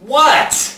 What?